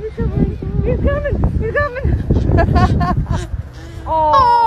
You're coming. You're coming. You're coming. oh.